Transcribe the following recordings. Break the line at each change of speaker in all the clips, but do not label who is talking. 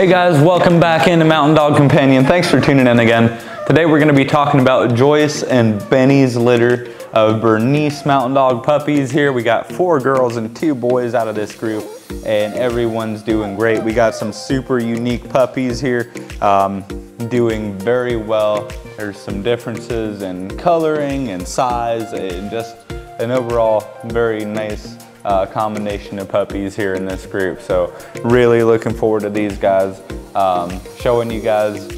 Hey guys, welcome back into Mountain Dog Companion. Thanks for tuning in again. Today we're gonna to be talking about Joyce and Benny's litter of Bernese Mountain Dog puppies here. We got four girls and two boys out of this group and everyone's doing great. We got some super unique puppies here um, doing very well. There's some differences in coloring and size and just an overall very nice uh, combination of puppies here in this group. So really looking forward to these guys, um, showing you guys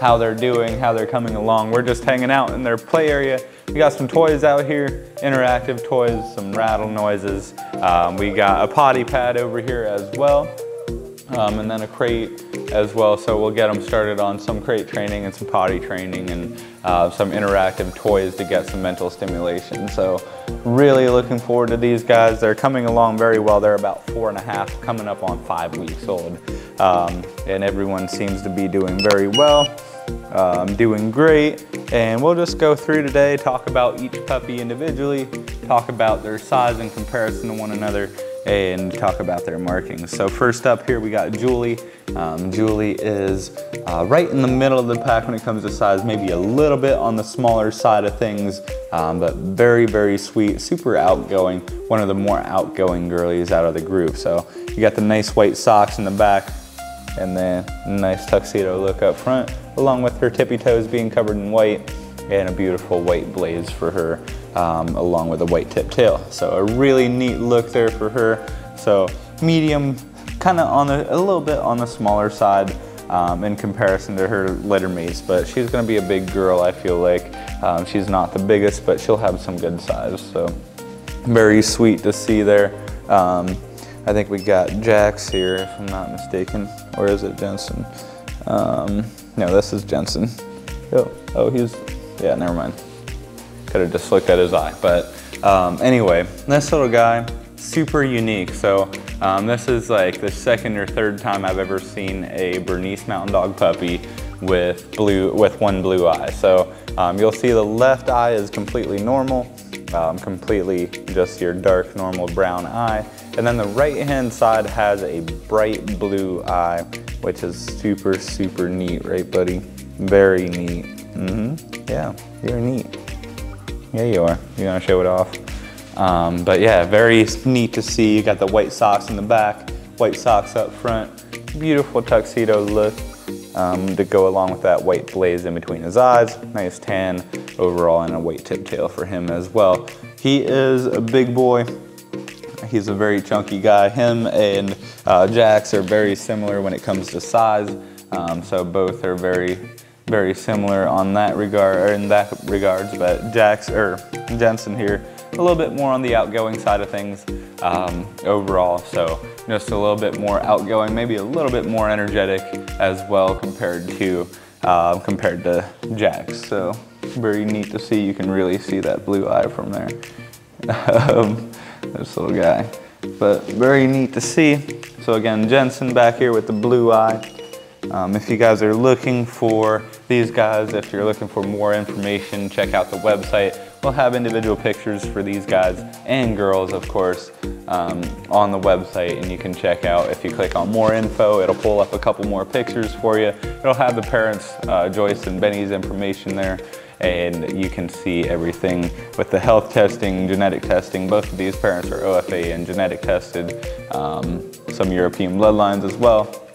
how they're doing, how they're coming along. We're just hanging out in their play area. We got some toys out here, interactive toys, some rattle noises. Um, we got a potty pad over here as well, um, and then a crate as well. So we'll get them started on some crate training and some potty training and uh, some interactive toys to get some mental stimulation. So really looking forward to these guys. They're coming along very well. They're about four and a half, coming up on five weeks old. Um, and everyone seems to be doing very well. Um, doing great and we'll just go through today talk about each puppy individually talk about their size in comparison to one another and talk about their markings. So first up here we got Julie. Um, Julie is uh, right in the middle of the pack when it comes to size, maybe a little bit on the smaller side of things, um, but very, very sweet, super outgoing, one of the more outgoing girlies out of the group. So you got the nice white socks in the back and then nice tuxedo look up front, along with her tippy toes being covered in white and a beautiful white blaze for her um, along with a white tip tail. So a really neat look there for her. So medium, kind of on the, a little bit on the smaller side um, in comparison to her litter mates, but she's gonna be a big girl, I feel like. Um, she's not the biggest, but she'll have some good size. So very sweet to see there. Um, I think we got Jax here, if I'm not mistaken. Or is it Jensen? Um, no, this is Jensen. Oh, oh, he's, yeah, never mind. Could have just looked at his eye. But um, anyway, this little guy, super unique. So um, this is like the second or third time I've ever seen a Bernese Mountain Dog puppy with blue with one blue eye. So um, you'll see the left eye is completely normal, um, completely just your dark normal brown eye. And then the right hand side has a bright blue eye, which is super, super neat, right buddy? Very neat. Mm-hmm. Yeah, you're neat. Yeah, you are. You're gonna show it off. Um, but yeah, very neat to see. You got the white socks in the back, white socks up front. Beautiful tuxedo look um, to go along with that white blaze in between his eyes. Nice tan overall and a white tip tail for him as well. He is a big boy. He's a very chunky guy. Him and uh, Jax are very similar when it comes to size. Um, so both are very very similar on that regard, or in that regards, but Jax, or Jensen here, a little bit more on the outgoing side of things um, overall. So just a little bit more outgoing, maybe a little bit more energetic as well compared to uh, compared to Jax. So very neat to see. You can really see that blue eye from there. um, this little guy, but very neat to see. So again, Jensen back here with the blue eye. Um, if you guys are looking for these guys, if you're looking for more information, check out the website. We'll have individual pictures for these guys and girls, of course, um, on the website and you can check out, if you click on more info, it'll pull up a couple more pictures for you. It'll have the parents, uh, Joyce and Benny's information there and you can see everything with the health testing, genetic testing. Both of these parents are OFA and genetic tested, um, some European bloodlines as well.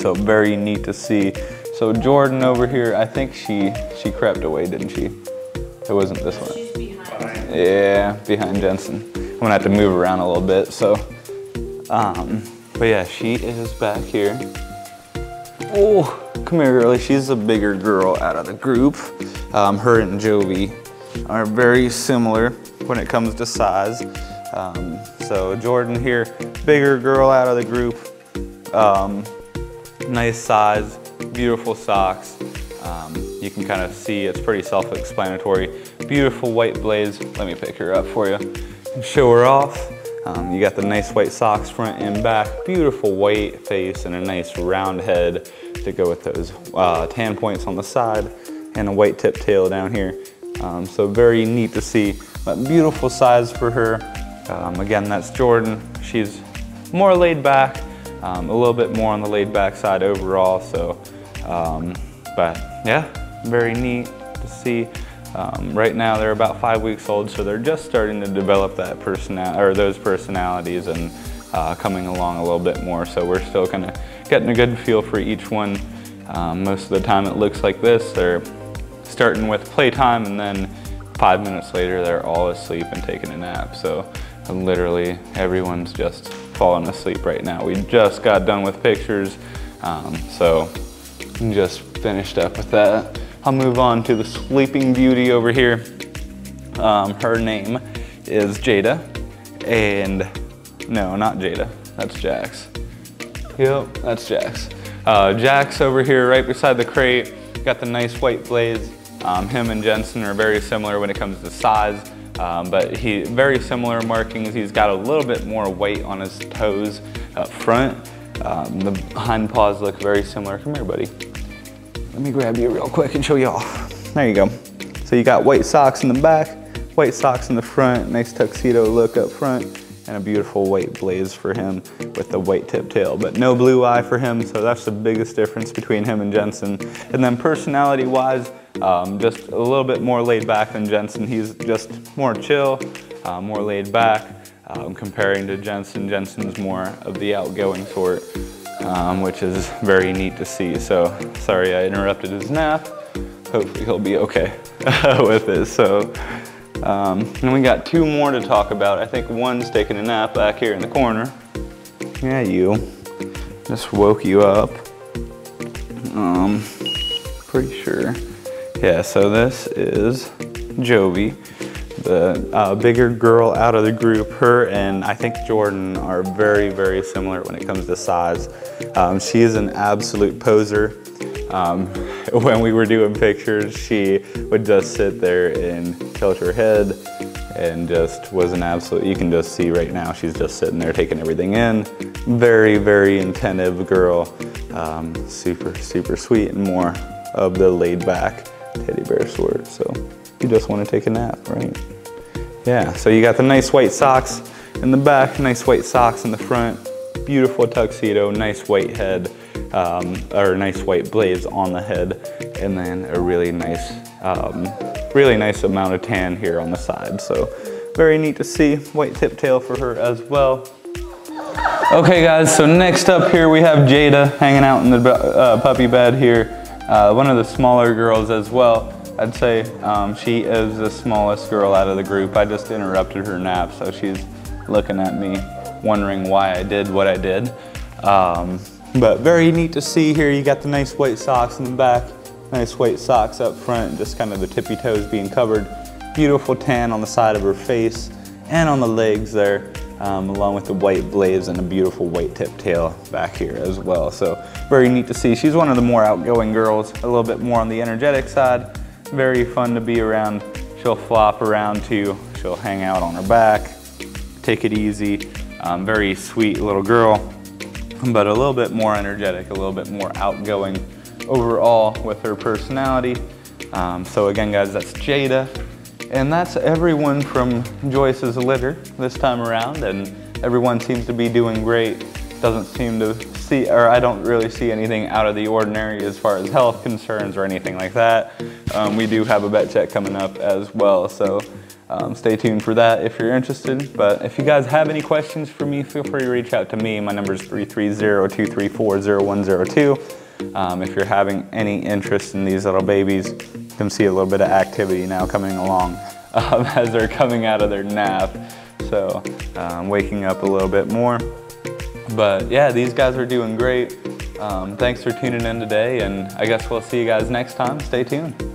So very neat to see. So Jordan over here, I think she she crept away, didn't she? It wasn't this one.
Behind.
Yeah, behind Jensen. I'm gonna have to move around a little bit. So, um, but yeah, she is back here. Oh, come here, girlie. She's a bigger girl out of the group. Um, her and Jovi are very similar when it comes to size. Um, so Jordan here, bigger girl out of the group. Um, nice size, beautiful socks. Um, you can kind of see it's pretty self-explanatory. Beautiful white blaze. Let me pick her up for you and show her off. Um, you got the nice white socks front and back, beautiful white face and a nice round head to go with those uh, tan points on the side and a white tip tail down here. Um, so very neat to see, but beautiful size for her. Um, again, that's Jordan. She's more laid back, um, a little bit more on the laid back side overall. So, um, but yeah, very neat to see. Um, right now they're about five weeks old, so they're just starting to develop that personal or those personalities and uh, coming along a little bit more. So we're still kind of getting a good feel for each one. Um, most of the time it looks like this. They're starting with playtime and then five minutes later they're all asleep and taking a nap. So literally everyone's just falling asleep right now. We just got done with pictures, um, so just finished up with that. I'll move on to the sleeping beauty over here. Um, her name is Jada, and no, not Jada, that's Jax. Yep, that's Jax. Uh, Jax over here right beside the crate, got the nice white blaze. Um, him and Jensen are very similar when it comes to size, um, but he very similar markings. He's got a little bit more weight on his toes up front. Um, the hind paws look very similar. Come here, buddy. Let me grab you real quick and show you all. There you go. So you got white socks in the back, white socks in the front, nice tuxedo look up front, and a beautiful white blaze for him with the white tip tail, but no blue eye for him, so that's the biggest difference between him and Jensen. And then personality-wise, um, just a little bit more laid back than Jensen. He's just more chill, uh, more laid back, um, comparing to Jensen. Jensen's more of the outgoing sort um, which is very neat to see. So sorry I interrupted his nap. Hopefully he'll be okay with it. So, um, and we got two more to talk about. I think one's taking a nap back here in the corner. Yeah, you. Just woke you up. Um, pretty sure. Yeah, so this is Jovi the uh, bigger girl out of the group. Her and I think Jordan are very, very similar when it comes to size. Um, she is an absolute poser. Um, when we were doing pictures, she would just sit there and tilt her head and just was an absolute, you can just see right now, she's just sitting there taking everything in. Very, very attentive girl. Um, super, super sweet and more of the laid back teddy bear sort. So you just want to take a nap, right? Yeah, so you got the nice white socks in the back, nice white socks in the front, beautiful tuxedo, nice white head, um, or nice white blaze on the head, and then a really nice, um, really nice amount of tan here on the side. So very neat to see, white tip tail for her as well. Okay guys, so next up here we have Jada hanging out in the uh, puppy bed here. Uh, one of the smaller girls as well. I'd say um, she is the smallest girl out of the group. I just interrupted her nap, so she's looking at me, wondering why I did what I did. Um, but very neat to see here. You got the nice white socks in the back, nice white socks up front, just kind of the tippy toes being covered. Beautiful tan on the side of her face and on the legs there, um, along with the white blaze and a beautiful white tip tail back here as well. So very neat to see. She's one of the more outgoing girls, a little bit more on the energetic side, very fun to be around. She'll flop around too. She'll hang out on her back, take it easy. Um, very sweet little girl, but a little bit more energetic, a little bit more outgoing overall with her personality. Um, so again, guys, that's Jada. And that's everyone from Joyce's litter this time around, and everyone seems to be doing great. Doesn't seem to see, or I don't really see anything out of the ordinary as far as health concerns or anything like that. Um, we do have a vet check coming up as well, so um, stay tuned for that if you're interested. But if you guys have any questions for me, feel free to reach out to me. My number is 330-234-0102. Um, if you're having any interest in these little babies, can see a little bit of activity now coming along um, as they're coming out of their nap. So um, waking up a little bit more. But yeah, these guys are doing great. Um, thanks for tuning in today, and I guess we'll see you guys next time. Stay tuned.